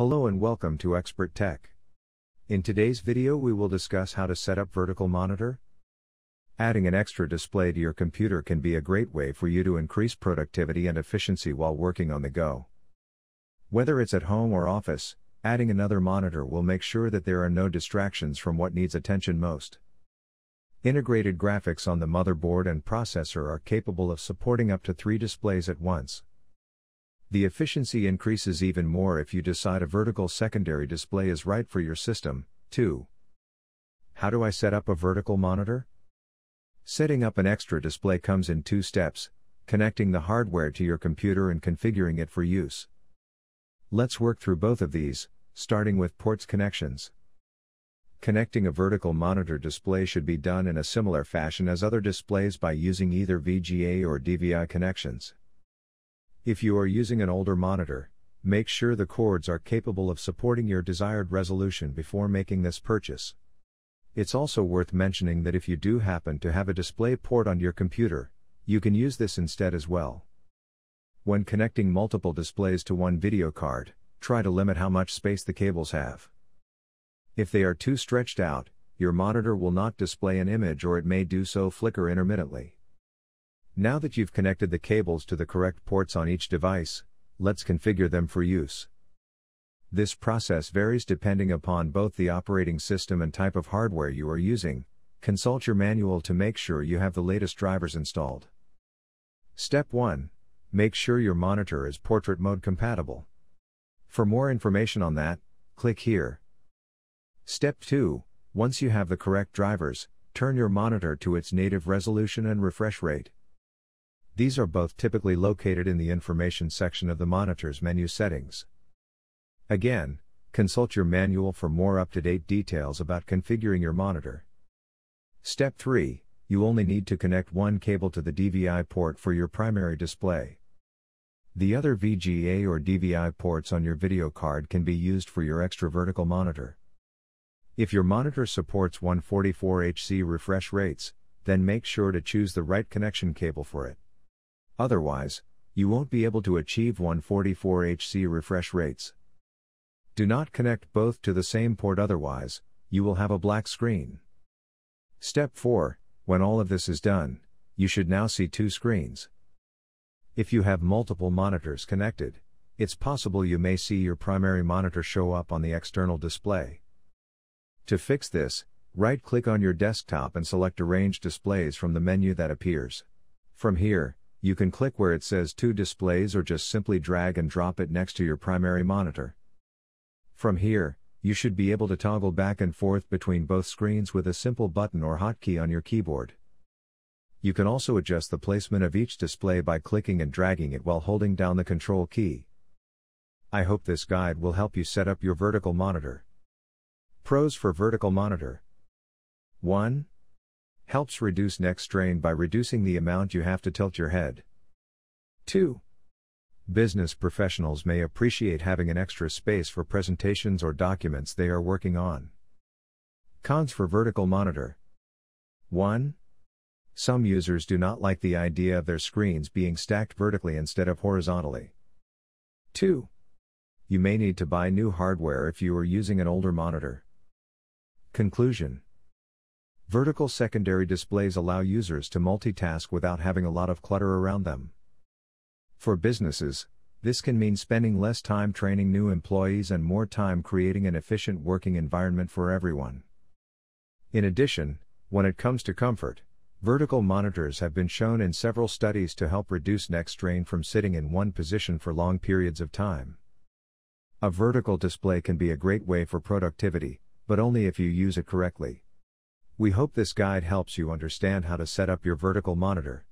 Hello and welcome to Xperts Tec. In today's video we will discuss how to set up vertical monitor. Adding an extra display to your computer can be a great way for you to increase productivity and efficiency while working on the go. Whether it's at home or office, adding another monitor will make sure that there are no distractions from what needs attention most. Integrated graphics on the motherboard and processor are capable of supporting up to three displays at once. The efficiency increases even more if you decide a vertical secondary display is right for your system, too. How do I set up a vertical monitor? Setting up an extra display comes in two steps connecting the hardware to your computer and configuring it for use. Let's work through both of these, starting with ports connections. Connecting a vertical monitor display should be done in a similar fashion as other displays by using either VGA or DVI connections. If you are using an older monitor, make sure the cords are capable of supporting your desired resolution before making this purchase. It's also worth mentioning that if you do happen to have a display port on your computer, you can use this instead as well. When connecting multiple displays to one video card, try to limit how much space the cables have. If they are too stretched out, your monitor will not display an image or it may do so flicker intermittently. Now that you've connected the cables to the correct ports on each device, let's configure them for use. This process varies depending upon both the operating system and type of hardware you are using. Consult your manual to make sure you have the latest drivers installed. Step 1 Make sure your monitor is portrait mode compatible. For more information on that, click here. Step 2 Once you have the correct drivers, turn your monitor to its native resolution and refresh rate. These are both typically located in the information section of the monitor's menu settings. Again, consult your manual for more up to date details about configuring your monitor. Step 3 You only need to connect one cable to the DVI port for your primary display. The other VGA or DVI ports on your video card can be used for your extra vertical monitor. If your monitor supports 144Hz refresh rates, then make sure to choose the right connection cable for it. Otherwise, you won't be able to achieve 144Hz refresh rates. Do not connect both to the same port otherwise, you will have a black screen. Step 4 When all of this is done, you should now see two screens. If you have multiple monitors connected, it's possible you may see your primary monitor show up on the external display. To fix this, right click on your desktop and select Arrange Displays from the menu that appears. From here, you can click where it says two displays or just simply drag and drop it next to your primary monitor. From here, you should be able to toggle back and forth between both screens with a simple button or hotkey on your keyboard. You can also adjust the placement of each display by clicking and dragging it while holding down the control key. I hope this guide will help you set up your vertical monitor. Pros for vertical monitor 1. Helps reduce neck strain by reducing the amount you have to tilt your head. 2. Business professionals may appreciate having an extra space for presentations or documents they are working on. Cons for vertical monitor 1. Some users do not like the idea of their screens being stacked vertically instead of horizontally. 2. You may need to buy new hardware if you are using an older monitor. Conclusion Vertical secondary displays allow users to multitask without having a lot of clutter around them. For businesses, this can mean spending less time training new employees and more time creating an efficient working environment for everyone. In addition, when it comes to comfort, vertical monitors have been shown in several studies to help reduce neck strain from sitting in one position for long periods of time. A vertical display can be a great way for productivity, but only if you use it correctly. We hope this guide helps you understand how to set up your vertical monitor.